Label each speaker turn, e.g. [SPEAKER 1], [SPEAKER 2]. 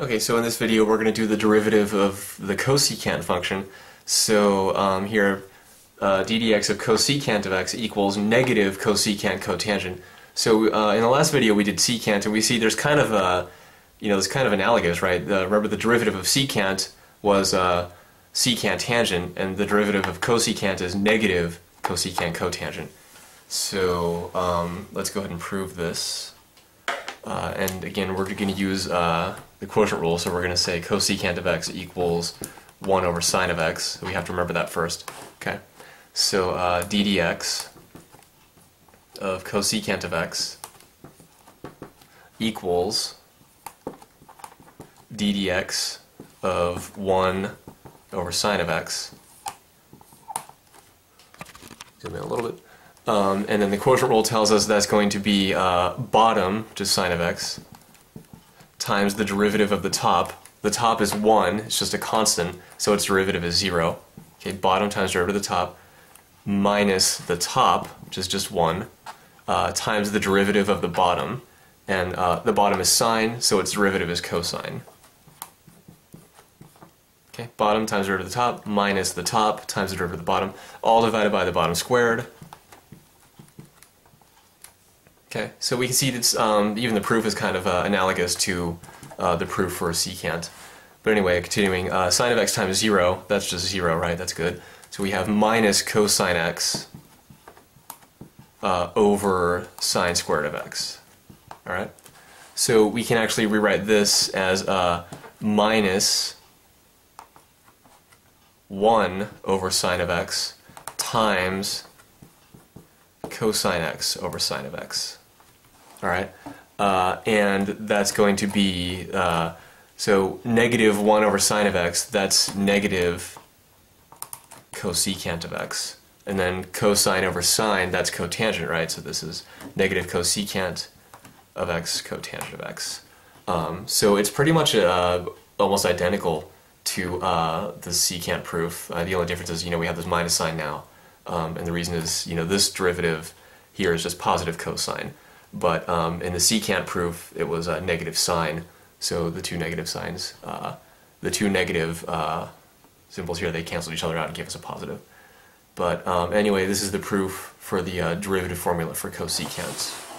[SPEAKER 1] Okay, so in this video we're going to do the derivative of the cosecant function. So um, here, uh, ddx of cosecant of x equals negative cosecant cotangent. So uh, in the last video we did secant, and we see there's kind of a, you know, it's kind of analogous, right? The, remember the derivative of secant was uh, secant tangent, and the derivative of cosecant is negative cosecant cotangent. So um, let's go ahead and prove this. Uh, and again, we're going to use uh, the quotient rule, so we're going to say cosecant of x equals 1 over sine of x. We have to remember that first. Okay. So uh, ddx of cosecant of x equals ddx of 1 over sine of x. Zoom in a little bit. Um, and then the quotient rule tells us that's going to be uh, bottom, which is sine of x, times the derivative of the top. The top is 1, it's just a constant, so its derivative is 0. Okay, bottom times derivative of the top, minus the top, which is just 1, uh, times the derivative of the bottom. And uh, the bottom is sine, so its derivative is cosine. Okay, bottom times derivative of the top, minus the top times the derivative of the bottom, all divided by the bottom squared. Okay, so we can see that um, even the proof is kind of uh, analogous to uh, the proof for secant. But anyway, continuing, uh, sine of x times 0, that's just 0, right? That's good. So we have minus cosine x uh, over sine squared of x. All right? So we can actually rewrite this as uh, minus 1 over sine of x times cosine x over sine of x all right? Uh, and that's going to be, uh, so negative 1 over sine of x, that's negative cosecant of x. And then cosine over sine, that's cotangent, right? So this is negative cosecant of x cotangent of x. Um, so it's pretty much uh, almost identical to uh, the secant proof. Uh, the only difference is, you know, we have this minus sign now. Um, and the reason is, you know, this derivative here is just positive cosine. But um, in the secant proof, it was a negative sign. So the two negative signs, uh, the two negative uh, symbols here, they canceled each other out and gave us a positive. But um, anyway, this is the proof for the uh, derivative formula for cosecants.